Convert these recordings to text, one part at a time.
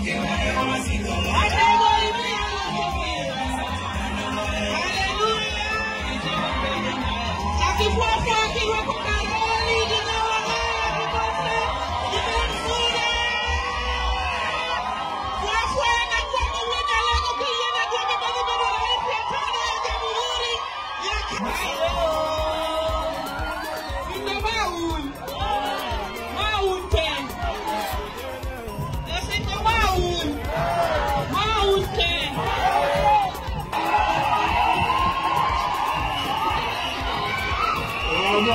Okay, you. I don't want to see you. Keep walking, keep walking.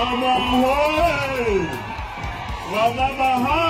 Come on, Well, number high.